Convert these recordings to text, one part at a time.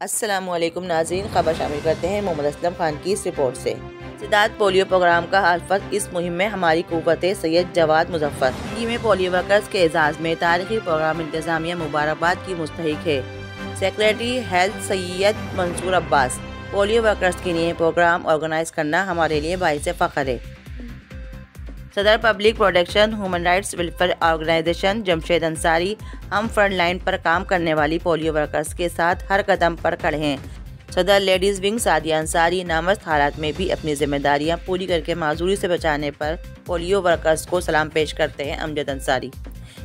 असलम नाजीन खबर शामिल करते हैं मोहम्मद असलम खान की इस रिपोर्ट से। सिदात पोलियो प्रोग्राम का हल्फत इस मुहिम में हमारी कुत सैयद जवाद मुजफ्फर। में पोलियो वर्कर्स के एजाज़ में तारीखी प्रोग्राम इंतजामिया मुबारकबाद की मुस्तक है। Secretary health Syed Mansoor Abbas, polio workers के लिए प्रोग्राम ऑर्गेनाइज करना हमारे लिए बाईस फ़ख्र है। सदर public protection human rights welfare organisation Jamshed Ansari हम फ्रंट लाइन पर काम करने वाली पोलियो वर्कर्स के साथ हर कदम पर खड़े हैं। सदर लेडीज़ विंग सादिया अंसारी नामस्त हालात में भी अपनी जिम्मेदारियाँ पूरी करके माजूरी से बचाने पर पोलियो वर्कर्स को सलाम पेश करते हैं अमजद अंसारी।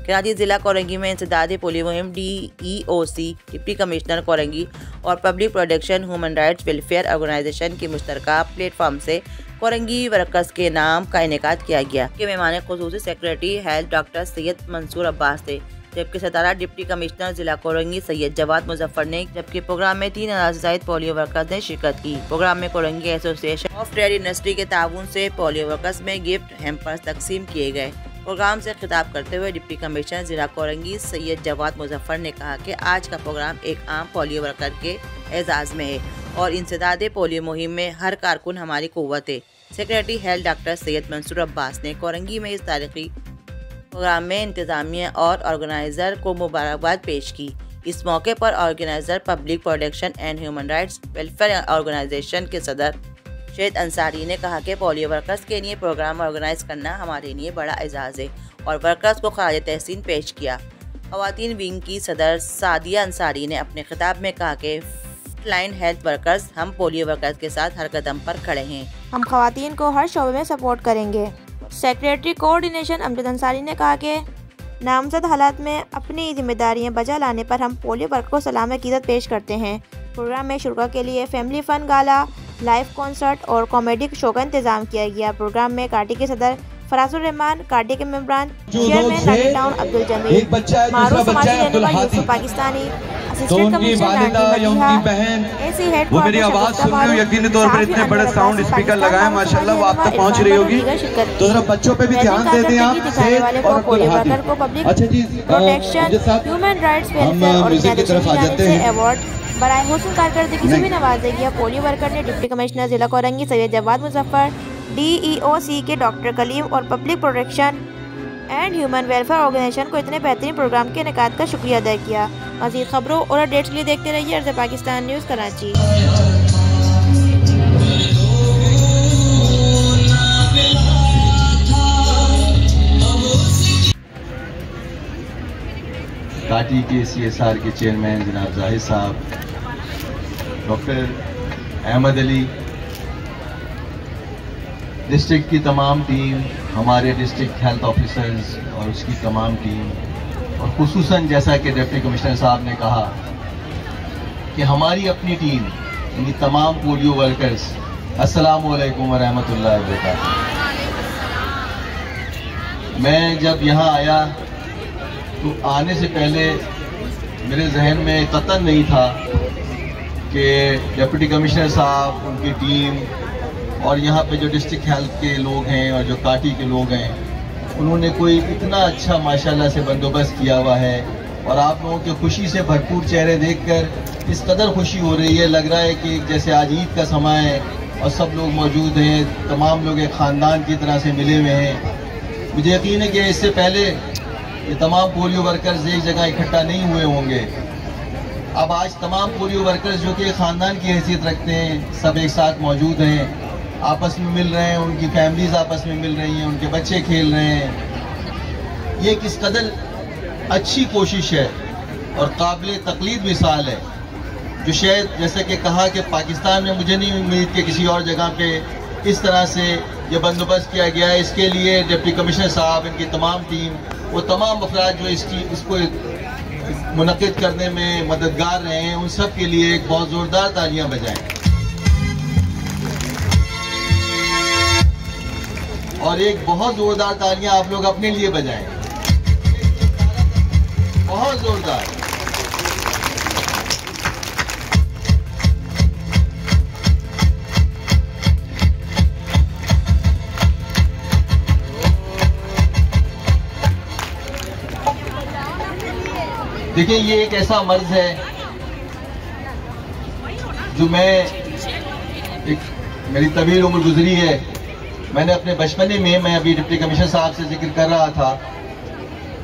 कराची ज़िला कोरंगी में इंसदाद पोलियो मुहिम D E O C deputy commissioner Korangi और public protection human rights welfare organisation की मुश्तर प्लेटफॉर्म से कोरंगी वर्कर्स के नाम का इनका किया गया। के मेहमान खसूस secretary, health doctor Syed Mansoor Abbas थे, जबकि सतारा डिप्टी कमिश्नर जिला कोरंगी सैयद जवाद मुजफ्फर ने, जबकि प्रोग्राम में तीन हज़ार से पोलियो वर्कर्स ने शिरकत की। प्रोग्राम में Korangi association of trade industry के ताउन से पोलियो वर्कर्स में गिफ्ट, हेम्पर्स तकसीम किए गए। प्रोग्राम से खिताब करते हुए डिप्टी कमिश्नर जिला कोरंगी सैयद जवाद मुजफ्फर ने कहा कि आज का प्रोग्राम एक आम पोलियो वर्कर के एजाज़ में है और इंसदाद पोलियो मुहिम में हर कारकुन हमारी कुत है। Secretary health doctor Syed Mansoor Abbas ने कोरंगी में इस तारीखी प्रोग्राम में इंतज़ामिया और ऑर्गेनाइज़र को मुबारकबाद पेश की। इस मौके पर organiser, public protection and human rights welfare organisation के सदर शेद अंसारी ने कहा कि पोलियो वर्कर्स के लिए प्रोग्राम ऑर्गेनाइज करना हमारे लिए बड़ा एजाज़ है और वर्कर्स को खराज तहसीन पेश किया। खातन विंग की सदर सादिया अंसारी ने अपने खिताब में कहा कि लाइन हेल्थ वर्कर्स हम पोलियो वर्कर्स के साथ हर कदम पर खड़े हैं। हम खातन को हर शोबे में सपोर्ट करेंगे। सेक्रेटरी कोऑर्डिनेशन अमजद अंसारी ने कहा कि नामजद हालात में अपनी जिम्मेदारियाँ बजा लाने पर हम पोलियो वर्कर को सलाम कीदत पेश करते हैं। प्रोग्राम में शुरा के लिए family fun gala live concert और कॉमेडी शो का इंतज़ाम किया गया। प्रोग्राम में काटी के सदर फराजुर रहमान काटी के मेम्बरान चेयरमैन टाउन अब्दुल जमील मारूफ समाजी पाकिस्तानी तो उनकी वालिदा या उनकी बहन वो मेरी आवाज़ सुन रही हो यकीनी तौर पर इतने बड़े साउंड स्पीकर लगाए माशाल्लाह वो आप तक पहुँच रही होगी। तो जरा बच्चों पे भी ध्यान दे दें आप सेहत और अच्छा जी ह्यूमन राइट्स म्यूज़िक की तरफ़ आ जाते हैं। अवार्ड बरए हुसन कारकर्दगी से भी नवाजेगी पोलियो वर्कर ने डिप्टी कमिश्नर जिला कोरंगी सैयद जवाद मुजफ्फर डी के डॉक्टर कलीम और public protection and human welfare organisation को इतने बेहतरीन प्रोग्राम के इनका का शुक्रिया अदा किया। मजीद खबरों और अपडेट्स के लिए देखते रहिए अर्ज़ पाकिस्तान न्यूज़ कराची। काटी के सी एस आर के चेयरमैन जनाब ज़ाहिर साहब, डॉक्टर अहमद अली, डिस्ट्रिक्ट की तमाम टीम हमारे डिस्ट्रिक्ट हेल्थ ऑफिसर्स और उसकी तमाम टीम और खसूस जैसा कि डिप्टी कमिश्नर साहब ने कहा कि हमारी अपनी टीम यानी तमाम पोलियो वर्कर्स अस्सलाम वालेकुम वरहमतुल्लाह मैं जब यहाँ आया तो आने से पहले मेरे जहन में कतन नहीं था कि डिप्टी कमिश्नर साहब, उनकी टीम और यहाँ पे जो डिस्ट्रिक्ट हेल्थ के लोग हैं और जो काटी के लोग हैं, उन्होंने कोई इतना अच्छा माशाल्लाह से बंदोबस्त किया हुआ है। और आप लोगों के खुशी से भरपूर चेहरे देखकर इस कदर खुशी हो रही है, लग रहा है कि जैसे आज ईद का समय है और सब लोग मौजूद हैं, तमाम लोग एक ख़ानदान की तरह से मिले हुए हैं। मुझे यकीन है कि इससे पहले ये तमाम पोलियो वर्कर्स एक जगह इकट्ठा नहीं हुए होंगे। अब आज तमाम पोलियो वर्कर्स जो कि ख़ानदान की हैसियत रखते हैं, सब एक साथ मौजूद हैं। आपस में मिल रहे हैं, उनकी फैमिलीज़ आपस में मिल रही हैं, उनके बच्चे खेल रहे हैं। ये किस कदर अच्छी कोशिश है और काबिल तकलीद मिसाल है, जो शायद जैसे कि कहा कि पाकिस्तान में मुझे नहीं उम्मीद कि किसी और जगह पे इस तरह से ये बंदोबस्त किया गया है। इसके लिए डिप्टी कमिश्नर साहब, इनकी तमाम टीम, वो तमाम अफराज जो इसकी, इसको मुनद करने में मददगार रहे हैं, उन सब के लिए एक बहुत ज़ोरदार तालियाँ बजाएँ। और एक बहुत जोरदार तालियाँ आप लोग अपने लिए बजाएँ। बहुत जोरदार। देखिए, ये एक ऐसा मर्ज है जो मैं एक मेरी तवील उम्र गुजरी है। मैंने अपने बचपने में, मैं अभी डिप्टी कमिश्नर साहब से ज़िक्र कर रहा था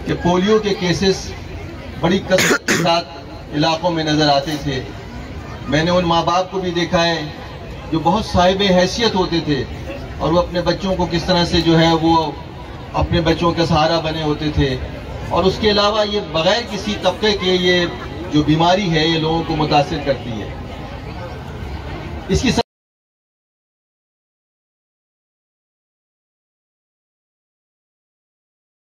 कि पोलियो के केसेस बड़ी कसरत के साथ इलाकों में नज़र आते थे। मैंने उन माँ बाप को भी देखा है, जो बहुत साहिब हैसियत होते थे और वो अपने बच्चों को किस तरह से जो है वो अपने बच्चों का सहारा बने होते थे। और उसके अलावा ये बगैर किसी तबके के ये जो बीमारी है, ये लोगों को मुतासर करती है। इसकी